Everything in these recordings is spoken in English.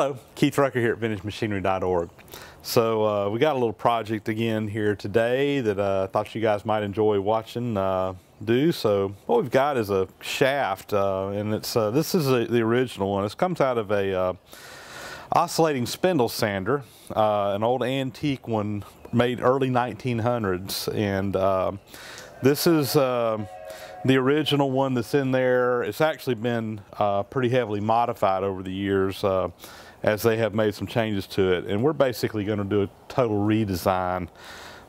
Hello, Keith Rucker here at VintageMachinery.org. So uh, we got a little project again here today that uh, I thought you guys might enjoy watching uh, do. So what we've got is a shaft, uh, and it's uh, this is a, the original one. It comes out of a uh, oscillating spindle sander, an old antique one made early 1900s, and this is the original one that's in there, it's actually been uh, pretty heavily modified over the years uh, as they have made some changes to it. And we're basically going to do a total redesign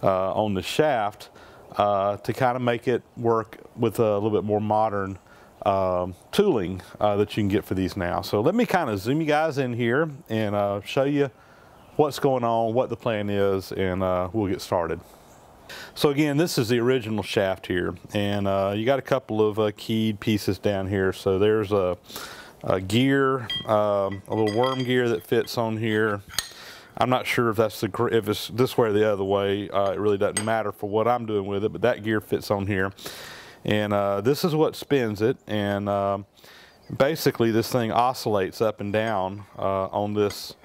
uh, on the shaft uh, to kind of make it work with a little bit more modern um, tooling uh, that you can get for these now. So let me kind of zoom you guys in here and uh, show you what's going on, what the plan is, and we'll get started. So again, this is the original shaft here, and uh, you got a couple of uh, keyed pieces down here. So there's a, a gear, um, a little worm gear that fits on here. I'm not sure if that's the if it's this way or the other way. Uh, it really doesn't matter for what I'm doing with it, but that gear fits on here. And uh, this is what spins it, and um, basically this thing oscillates up and down uh, on this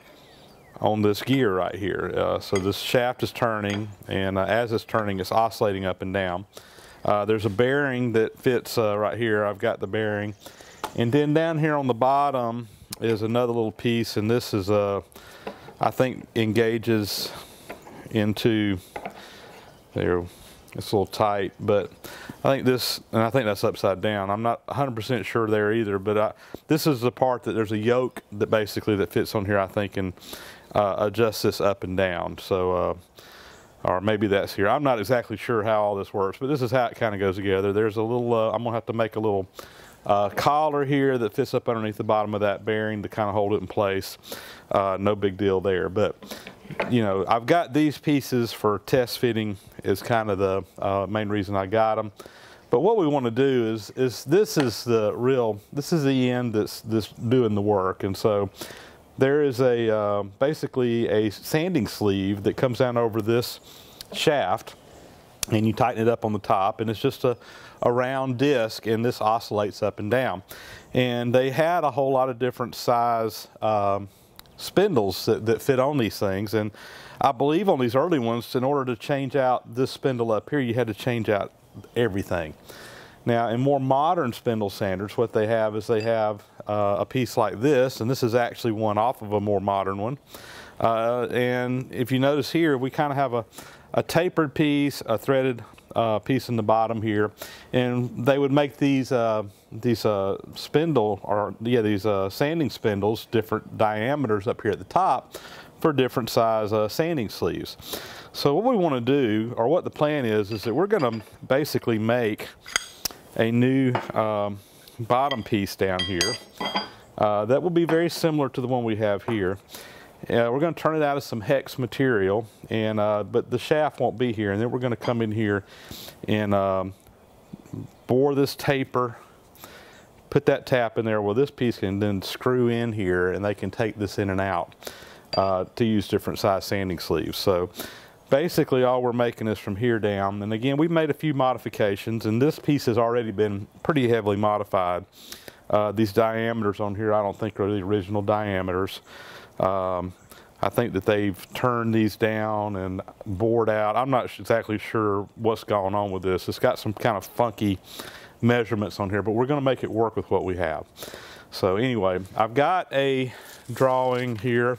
on this gear right here. Uh, so this shaft is turning, and uh, as it's turning, it's oscillating up and down. Uh, there's a bearing that fits uh, right here. I've got the bearing. And then down here on the bottom is another little piece, and this is, uh, I think, engages into, there, it's a little tight, but I think this, and I think that's upside down. I'm not 100% sure there either, but I, this is the part that there's a yoke that basically that fits on here, I think, and uh, adjust this up and down. So, uh, or maybe that's here. I'm not exactly sure how all this works, but this is how it kind of goes together. There's a little, uh, I'm gonna have to make a little uh, collar here that fits up underneath the bottom of that bearing to kind of hold it in place. Uh, no big deal there, but you know, I've got these pieces for test fitting is kind of the uh, main reason I got them. But what we want to do is, is this is the real, this is the end that's, that's doing the work. And so there is a uh, basically a sanding sleeve that comes down over this shaft and you tighten it up on the top and it's just a, a round disc and this oscillates up and down. And they had a whole lot of different size um, spindles that, that fit on these things. And I believe on these early ones in order to change out this spindle up here you had to change out everything. Now, in more modern spindle sanders, what they have is they have uh, a piece like this, and this is actually one off of a more modern one. Uh, and if you notice here, we kind of have a, a, tapered piece, a threaded uh, piece in the bottom here, and they would make these uh, these uh, spindle or yeah these uh, sanding spindles different diameters up here at the top for different size sanding sleeves. So what we want to do, or what the plan is, is that we're going to basically make a new um, bottom piece down here. Uh, that will be very similar to the one we have here. We're going to turn it out of some hex material, and uh, but the shaft won't be here. And then we're going to come in here and um, bore this taper, put that tap in there. Well, this piece can then screw in here, and they can take this in and out uh, to use different size sanding sleeves. So basically all we're making is from here down. And again, we've made a few modifications and this piece has already been pretty heavily modified. Uh, these diameters on here I don't think are the original diameters. Um, I think that they've turned these down and bored out. I'm not exactly sure what's going on with this. It's got some kind of funky measurements on here, but we're gonna make it work with what we have. So anyway, I've got a drawing here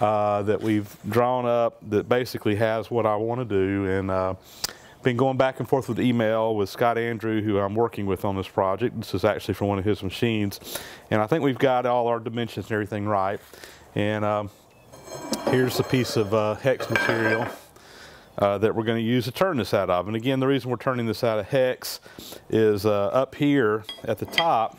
uh, that we've drawn up that basically has what I want to do. And uh, been going back and forth with email with Scott Andrew, who I'm working with on this project. This is actually from one of his machines. And I think we've got all our dimensions and everything right. And um, here's a piece of uh, hex material. Uh, that we're going to use to turn this out of. And again, the reason we're turning this out of hex is uh, up here at the top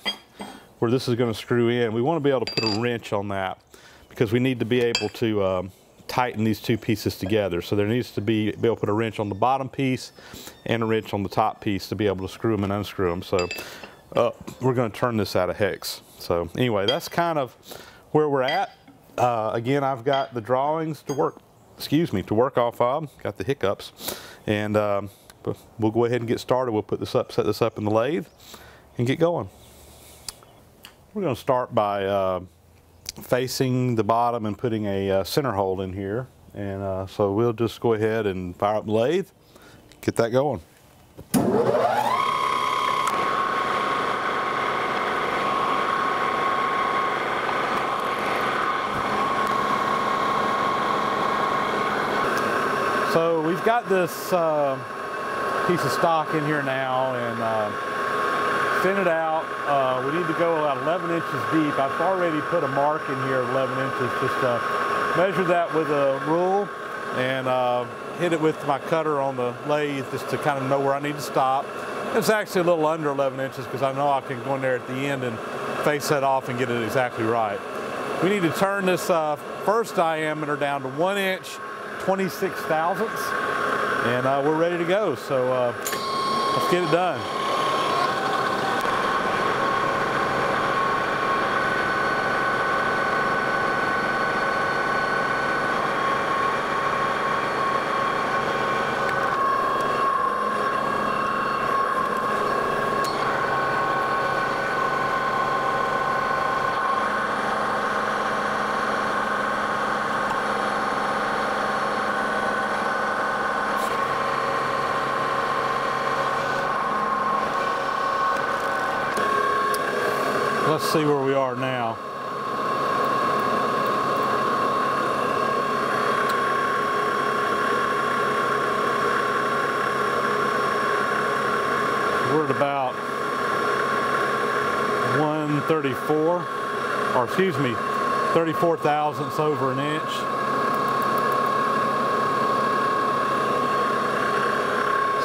where this is going to screw in, we want to be able to put a wrench on that because we need to be able to um, tighten these two pieces together. So there needs to be, be able to put a wrench on the bottom piece and a wrench on the top piece to be able to screw them and unscrew them. So uh, we're going to turn this out of hex. So anyway, that's kind of where we're at. Uh, again, I've got the drawings to work, excuse me, to work off of. Got the hiccups. And um, we'll go ahead and get started. We'll put this up, set this up in the lathe and get going. We're going to start by uh, facing the bottom and putting a uh, center hole in here. And uh, so we'll just go ahead and fire up the lathe, get that going. We've got this uh, piece of stock in here now and uh, thin it out. Uh, we need to go about 11 inches deep. I've already put a mark in here of 11 inches. Just uh, measure that with a rule and uh, hit it with my cutter on the lathe just to kind of know where I need to stop. It's actually a little under 11 inches because I know I can go in there at the end and face that off and get it exactly right. We need to turn this uh, first diameter down to one inch 26 thousandths and uh, we're ready to go. So uh, let's get it done. Let's see where we are now. We're at about 134, or excuse me, 34 thousandths over an inch.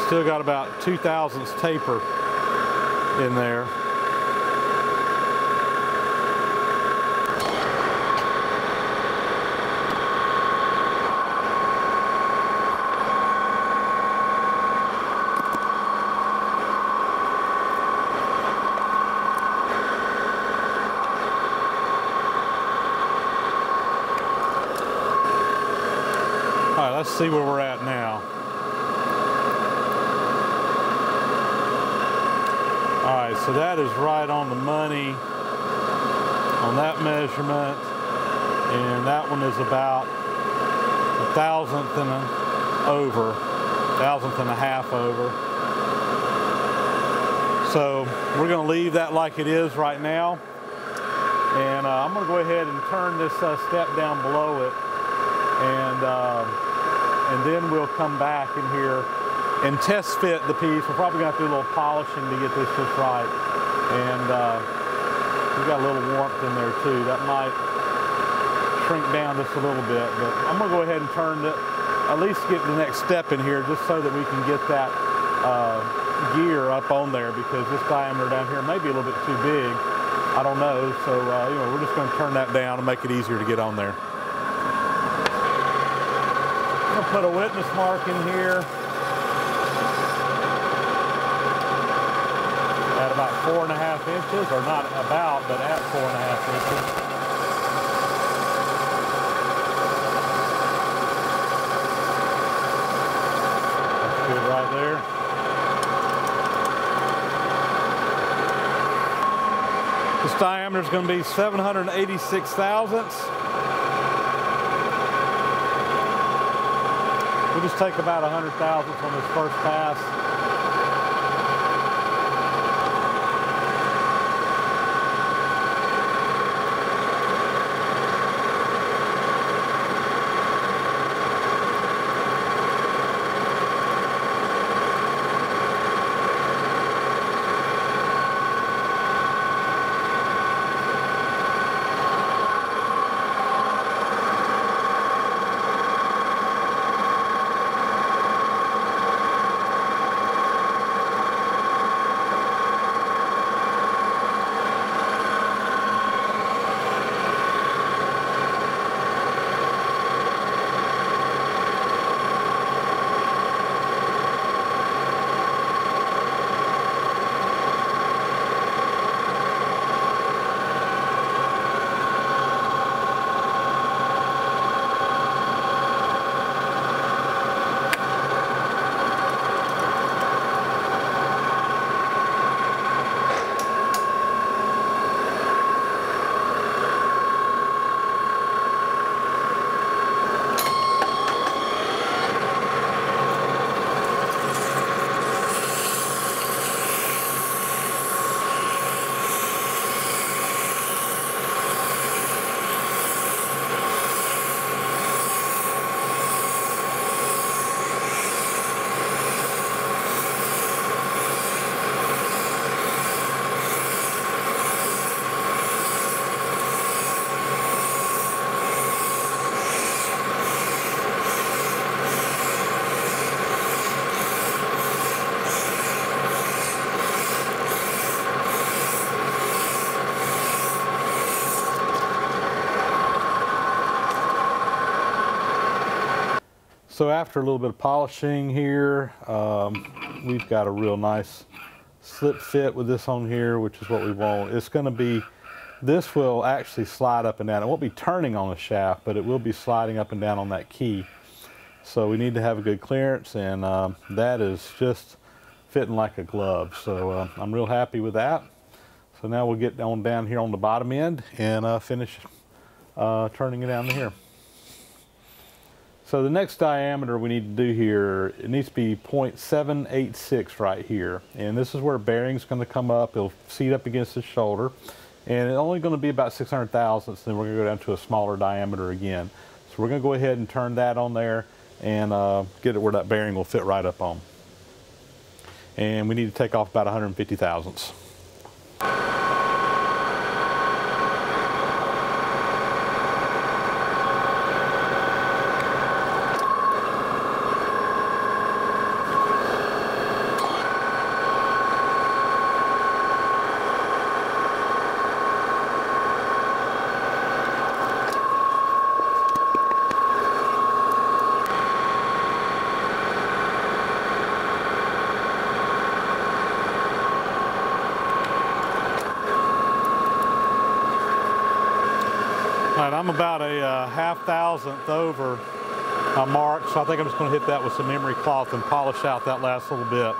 Still got about two thousandths taper in there. All right, let's see where we're at now. All right, so that is right on the money on that measurement. And that one is about a thousandth and a over, thousandth and a half over. So we're gonna leave that like it is right now. And uh, I'm gonna go ahead and turn this uh, step down below it and uh, and then we'll come back in here and test fit the piece. We're probably gonna have to do a little polishing to get this just right. And uh, we've got a little warmth in there too. That might shrink down just a little bit, but I'm gonna go ahead and turn it, at least get the next step in here just so that we can get that uh, gear up on there because this diameter down here may be a little bit too big. I don't know, so uh, you know, we're just gonna turn that down and make it easier to get on there. I'm gonna put a witness mark in here about four and a half inches, or not about, but at four and a half inches. That's good right there. This diameter is going to be 786 thousandths. We'll just take about 100 thousandths on this first pass. So after a little bit of polishing here, um, we've got a real nice slip fit with this on here, which is what we want. It's going to be, this will actually slide up and down. It won't be turning on the shaft, but it will be sliding up and down on that key. So we need to have a good clearance, and um, that is just fitting like a glove. So uh, I'm real happy with that. So now we'll get on down here on the bottom end and uh, finish uh, turning it down to here. So the next diameter we need to do here, it needs to be 0.786 right here. And this is where bearing's gonna come up. It'll seat up against the shoulder. And it's only gonna be about 600 thousandths, then we're gonna go down to a smaller diameter again. So we're gonna go ahead and turn that on there and uh, get it where that bearing will fit right up on. And we need to take off about 150 thousandths. I'm about a uh, half over my mark, so I think I'm just going to hit that with some emery cloth and polish out that last little bit.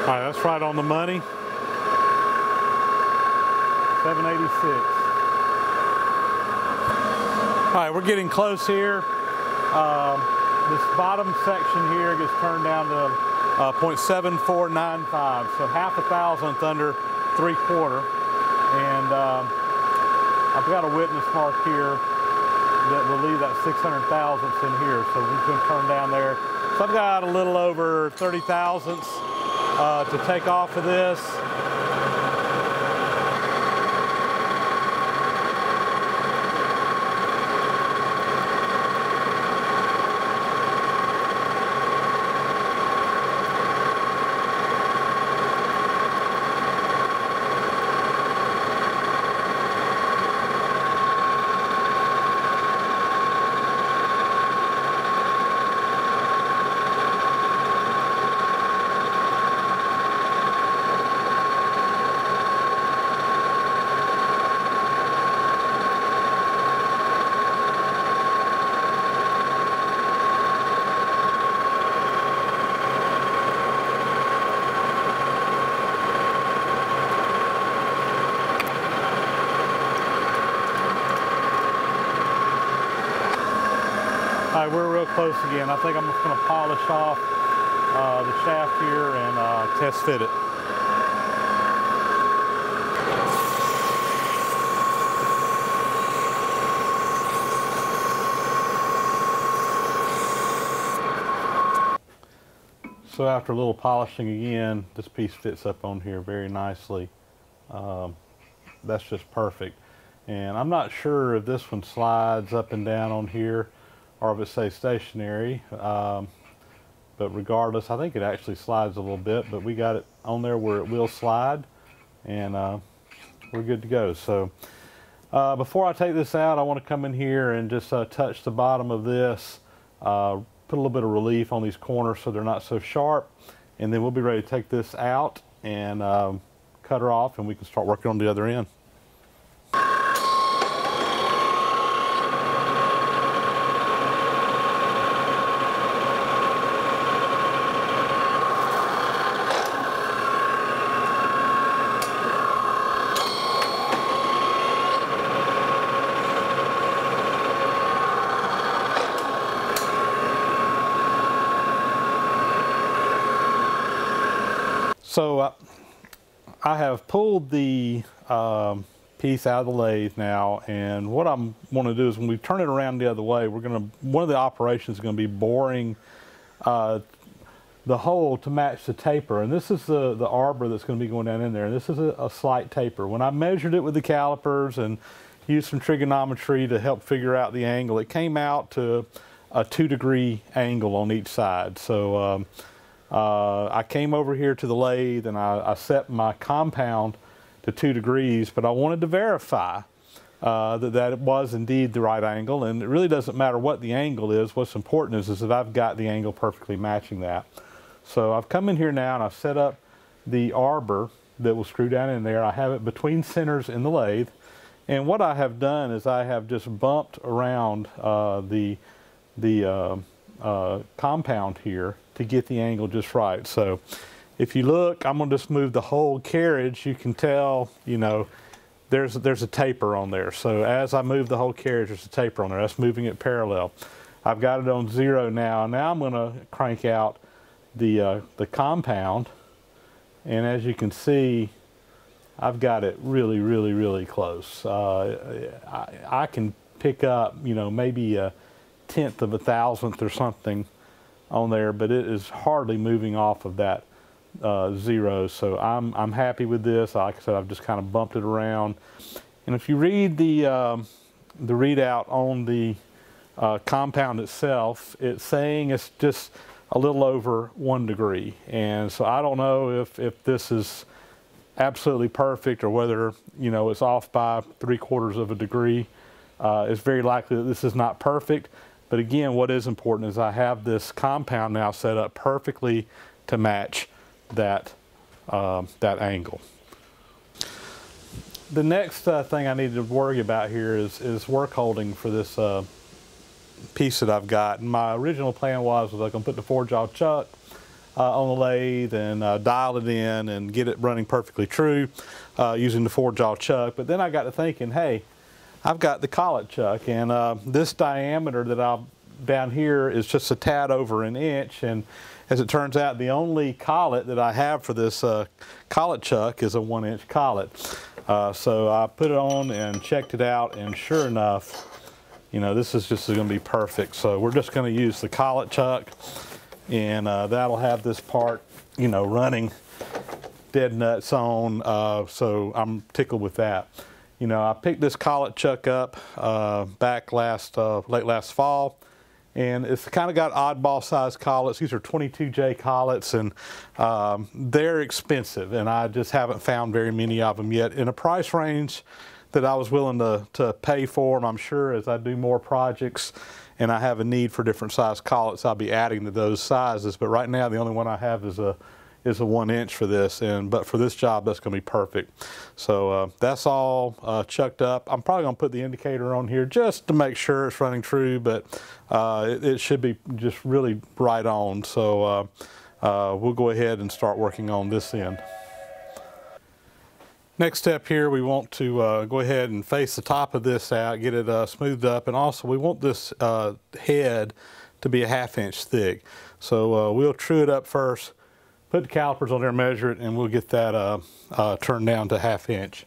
All right, that's right on the money. 786. All right, we're getting close here. Um, this bottom section here gets turned down to uh, 0.7495, so half a thousandth under three quarter. And um, I've got a witness mark here that will leave that 600 thousandths in here, so we can turn down there. So I've got a little over 30 thousandths uh, to take off of this. All right, we're real again. I think I'm just going to polish off uh, the shaft here and uh, test fit it. So after a little polishing again, this piece fits up on here very nicely. Um, that's just perfect. And I'm not sure if this one slides up and down on here or if it stays stationary. Um, but regardless, I think it actually slides a little bit, but we got it on there where it will slide and uh, we're good to go. So uh, before I take this out, I want to come in here and just uh, touch the bottom of this, uh, put a little bit of relief on these corners so they're not so sharp, and then we'll be ready to take this out and um, cut her off and we can start working on the other end. So uh, I have pulled the um, piece out of the lathe now, and what I'm want to do is when we turn it around the other way, we're going to one of the operations is going to be boring uh, the hole to match the taper. And this is the, the arbor that's going to be going down in there. And this is a, a slight taper. When I measured it with the calipers and used some trigonometry to help figure out the angle, it came out to a two degree angle on each side. So um, uh, I came over here to the lathe and I, I, set my compound to two degrees, but I wanted to verify uh, that, that it was indeed the right angle. And it really doesn't matter what the angle is. What's important is, is that I've got the angle perfectly matching that. So I've come in here now and I've set up the arbor that will screw down in there. I have it between centers in the lathe. And what I have done is I have just bumped around uh, the, the uh, uh, compound here to get the angle just right. So if you look, I'm gonna just move the whole carriage. You can tell, you know, there's, there's a taper on there. So as I move the whole carriage, there's a taper on there. That's moving it parallel. I've got it on zero now. Now I'm gonna crank out the, uh, the compound. And as you can see, I've got it really, really, really close. Uh, I, I, can pick up, you know, maybe a tenth of a thousandth or something on there, but it is hardly moving off of that uh, zero. So I'm, I'm happy with this. Like I said, I've just kind of bumped it around. And if you read the, um, the readout on the uh, compound itself, it's saying it's just a little over one degree. And so I don't know if, if this is absolutely perfect or whether, you know, it's off by three quarters of a degree. Uh, it's very likely that this is not perfect. But again, what is important is I have this compound now set up perfectly to match that, um, that angle. The next uh, thing I need to worry about here is, is work holding for this uh, piece that I've got. And my original plan was, was I can put the four jaw chuck uh, on the lathe and uh, dial it in and get it running perfectly true uh, using the four jaw chuck. But then I got to thinking, hey, I've got the collet chuck and uh, this diameter that I've down here is just a tad over an inch and as it turns out the only collet that I have for this uh, collet chuck is a one inch collet. Uh, so I put it on and checked it out and sure enough you know this is just going to be perfect. So we're just going to use the collet chuck and uh, that'll have this part you know running dead nuts on uh, so I'm tickled with that. You know, I picked this collet chuck up uh, back last, uh, late last fall, and it's kind of got oddball size collets. These are 22J collets, and um, they're expensive, and I just haven't found very many of them yet in a price range that I was willing to, to pay for them. I'm sure as I do more projects and I have a need for different size collets, I'll be adding to those sizes. But right now, the only one I have is a is a one inch for this and but for this job that's going to be perfect. So uh, that's all uh, chucked up. I'm probably going to put the indicator on here just to make sure it's running true but uh, it, it, should be just really right on. So uh, uh, we'll go ahead and start working on this end. Next step here, we want to uh, go ahead and face the top of this out, get it uh, smoothed up, and also we want this uh, head to be a half inch thick. So we'll true it up first, put the calipers on there, measure it, and we'll get that uh, uh, turned down to half inch.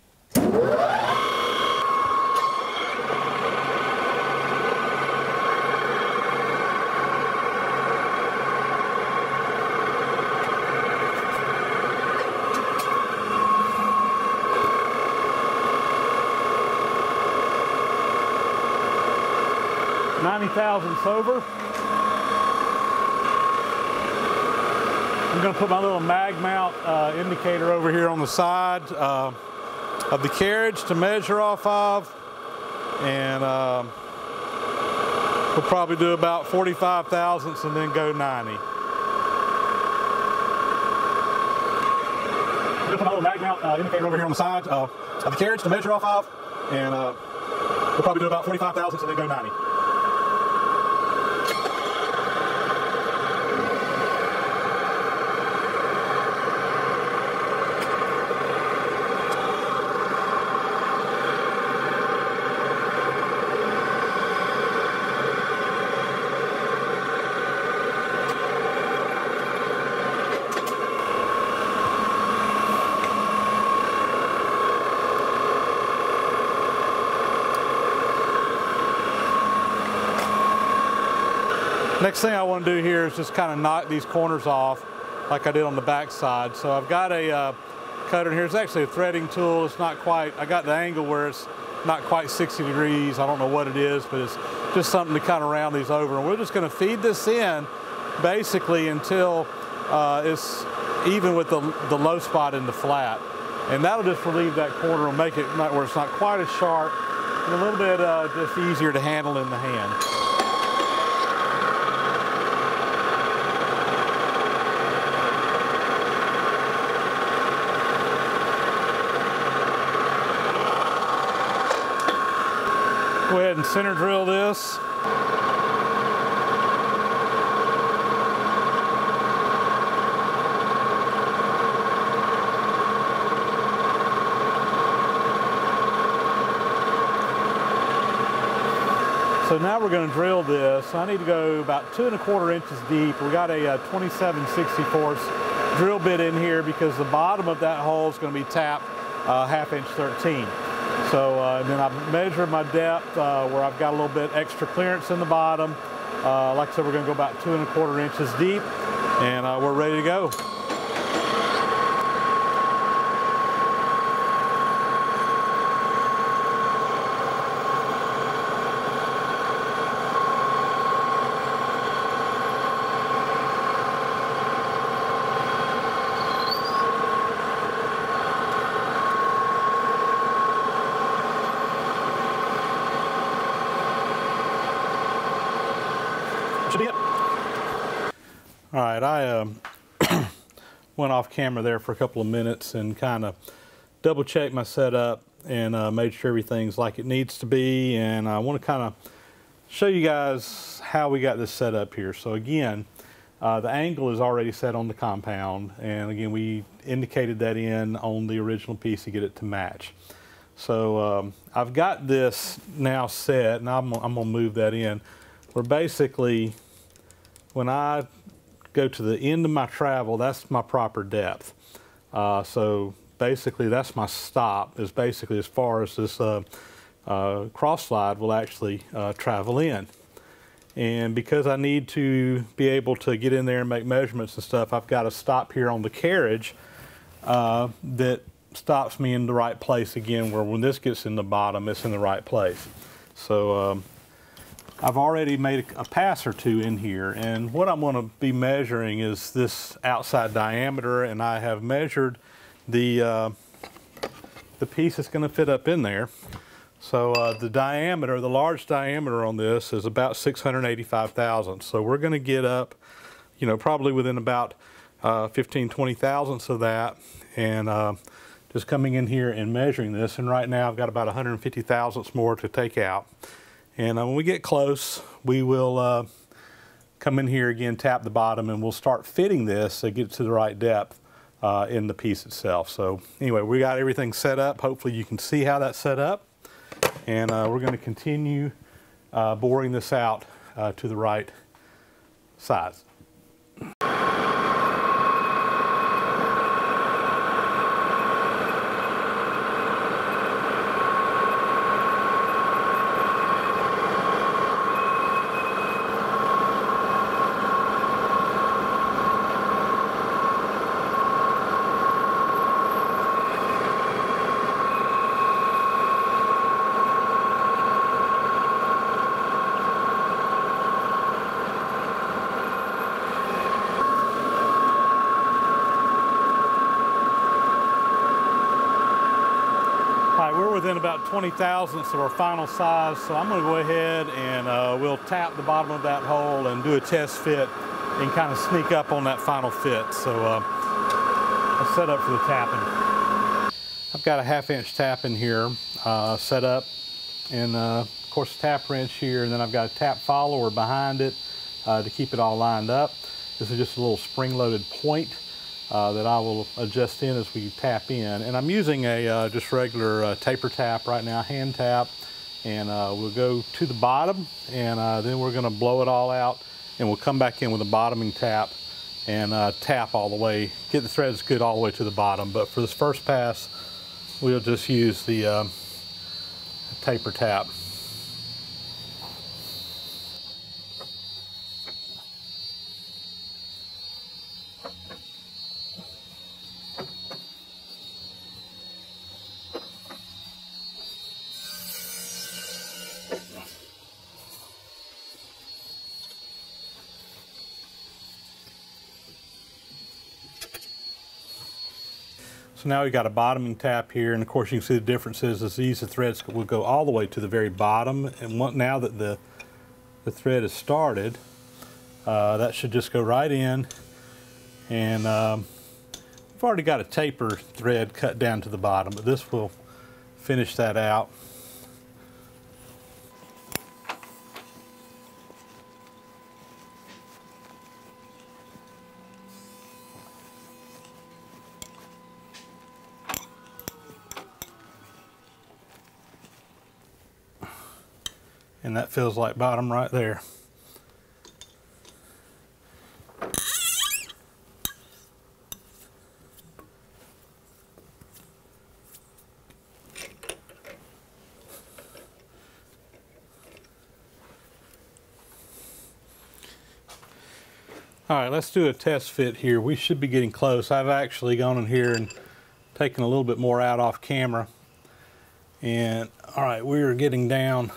90,000 over. I'm going to put my little mag mount uh, indicator over here on the side uh, of the carriage to measure off of. And uh, we'll probably do about 45 thousandths and then go 90. Put my little mag mount uh, indicator over here on the side uh, of the carriage to measure off of. And uh, we'll probably do about 45 thousandths and then go 90. Next thing I want to do here is just kind of knock these corners off like I did on the back side. So I've got a uh, cutter here. It's actually a threading tool. It's not quite, I got the angle where it's not quite 60 degrees. I don't know what it is, but it's just something to kind of round these over. And we're just going to feed this in basically until uh, it's even with the, the low spot in the flat. And that'll just relieve that corner and make it not, where it's not quite as sharp and a little bit uh, just easier to handle in the hand. Go ahead and center drill this. So now we're going to drill this. I need to go about two and a quarter inches deep. We got a, a 27 64 drill bit in here because the bottom of that hole is going to be tapped uh, half inch 13. So uh, then I measure my depth uh, where I've got a little bit extra clearance in the bottom. Uh, like I said, we're going to go about two and a quarter inches deep and uh, we're ready to go. should be it. All right, I um, went off camera there for a couple of minutes and kind of double checked my setup and uh, made sure everything's like it needs to be. And I want to kind of show you guys how we got this set up here. So again, uh, the angle is already set on the compound. And again, we indicated that in on the original piece to get it to match. So um, I've got this now set, and I'm, I'm to move that in. We're basically when I go to the end of my travel, that's my proper depth. Uh, so basically that's my stop is basically as far as this uh, uh, cross slide will actually uh, travel in. And because I need to be able to get in there and make measurements and stuff, I've got to stop here on the carriage uh, that stops me in the right place again, where when this gets in the bottom, it's in the right place. So um, I've already made a pass or two in here and what I'm going to be measuring is this outside diameter and I have measured the uh, the piece that's going to fit up in there. So uh, the diameter, the large diameter on this is about 685 thousandths. So we're going to get up, you know, probably within about uh, 15, 20 thousandths of that and uh, just coming in here and measuring this and right now I've got about 150 thousandths more to take out. And uh, when we get close, we will uh, come in here again, tap the bottom, and we'll start fitting this to get to the right depth uh, in the piece itself. So anyway, we got everything set up. Hopefully you can see how that's set up. And uh, we're going to continue uh, boring this out uh, to the right size. within about 20 thousandths of our final size, so I'm going to go ahead and uh, we'll tap the bottom of that hole and do a test fit and kind of sneak up on that final fit. So uh, I'll set up for the tapping. I've got a half inch tap in here uh, set up and uh, of course tap wrench here and then I've got a tap follower behind it uh, to keep it all lined up. This is just a little spring loaded point that I will adjust in as we tap in. And I'm using a uh, just regular uh, taper tap right now, hand tap. And uh, we'll go to the bottom and uh, then we're gonna blow it all out and we'll come back in with a bottoming tap and uh, tap all the way, get the threads good all the way to the bottom. But for this first pass, we'll just use the um, taper tap. So now we've got a bottoming tap here, and of course you can see the differences is these the threads will go all the way to the very bottom, and now that the the thread is started, uh, that should just go right in, and um, we've already got a taper thread cut down to the bottom, but this will finish that out. And that feels like bottom right there. All right, let's do a test fit here. We should be getting close. I've actually gone in here and taken a little bit more out off camera. And all right, we are getting down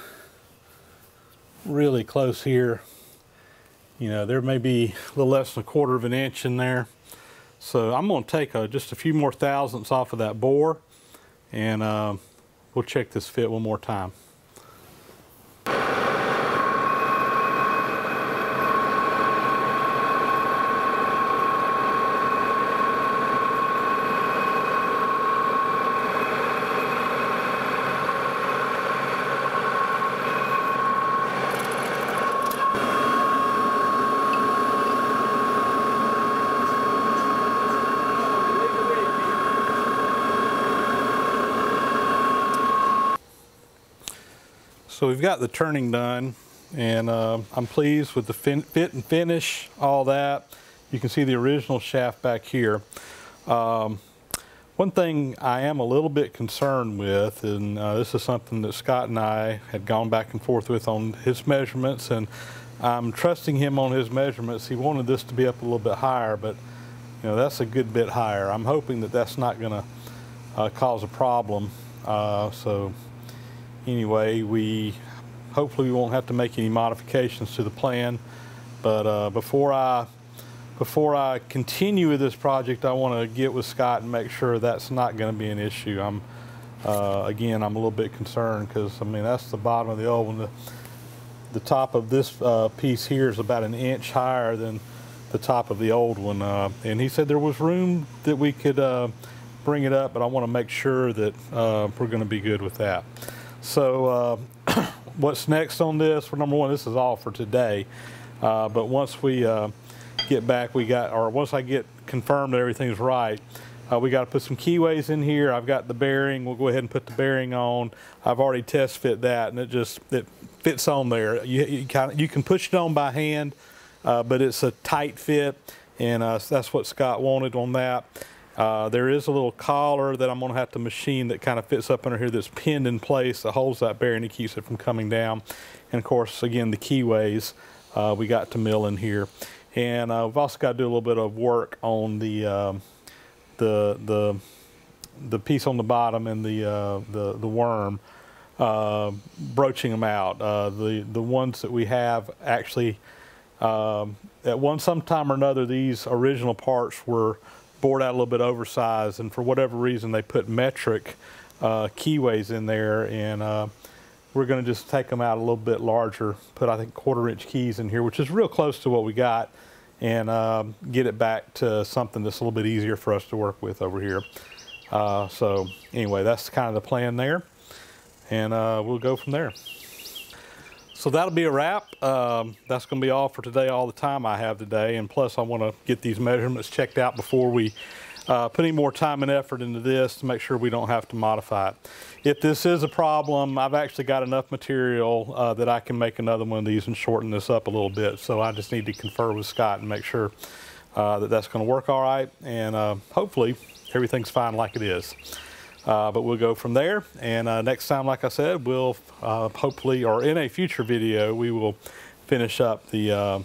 really close here. You know, there may be a little less than a quarter of an inch in there. So I'm going to take a, just a few more thousandths off of that bore and uh, we'll check this fit one more time. So we've got the turning done and uh, I'm pleased with the fit and finish, all that. You can see the original shaft back here. Um, one thing I am a little bit concerned with, and uh, this is something that Scott and I had gone back and forth with on his measurements, and I'm trusting him on his measurements. He wanted this to be up a little bit higher, but you know that's a good bit higher. I'm hoping that that's not going to uh, cause a problem. Uh, so anyway, we hopefully we won't have to make any modifications to the plan. But uh, before I before I continue with this project, I want to get with Scott and make sure that's not going to be an issue. I'm uh, again, I'm a little bit concerned because I mean that's the bottom of the old one. The, the top of this uh, piece here is about an inch higher than the top of the old one, uh, and he said there was room that we could uh, bring it up, but I want to make sure that uh, we're going to be good with that. So uh, what's next on this? For number one, this is all for today. Uh, but once we uh, get back, we got, or once I get confirmed that everything's right, uh, we got to put some keyways in here. I've got the bearing. We'll go ahead and put the bearing on. I've already test fit that, and it just it fits on there. You, you, kind of, you can push it on by hand, uh, but it's a tight fit, and uh, that's what Scott wanted on that. Uh, there is a little collar that I'm going to have to machine that kind of fits up under here that's pinned in place that holds that bearing and keeps it from coming down. And of course, again, the keyways uh, we got to mill in here. And uh, we've also got to do a little bit of work on the um, the the the piece on the bottom and the uh, the the worm, uh, broaching them out. Uh, the the ones that we have actually um, at one sometime or another, these original parts were bored out a little bit oversized, and for whatever reason, they put metric uh, keyways in there, and uh, we're going to just take them out a little bit larger, put I think quarter inch keys in here, which is real close to what we got, and uh, get it back to something that's a little bit easier for us to work with over here. Uh, so anyway, that's kind of the plan there, and uh, we'll go from there. So that'll be a wrap. Um, that's going to be all for today, all the time I have today. And plus, I want to get these measurements checked out before we uh, put any more time and effort into this to make sure we don't have to modify it. If this is a problem, I've actually got enough material uh, that I can make another one of these and shorten this up a little bit. So I just need to confer with Scott and make sure uh, that that's going to work all right. And uh, hopefully everything's fine like it is. Uh, but we'll go from there. And uh, next time, like I said, we'll uh, hopefully, or in a future video, we will finish up the, uh,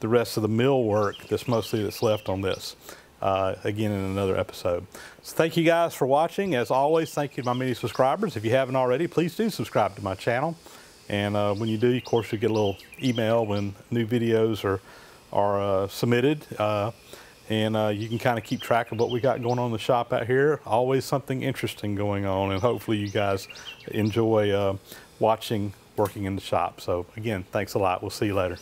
the rest of the mill work that's mostly that's left on this. Uh, again in another episode. So thank you guys for watching. As always, thank you to my many subscribers. If you haven't already, please do subscribe to my channel. And uh, when you do, of course, you get a little email when new videos are, are submitted and uh, you can kind of keep track of what we got going on in the shop out here. Always something interesting going on, and hopefully you guys enjoy uh, watching working in the shop. So again, thanks a lot. We'll see you later.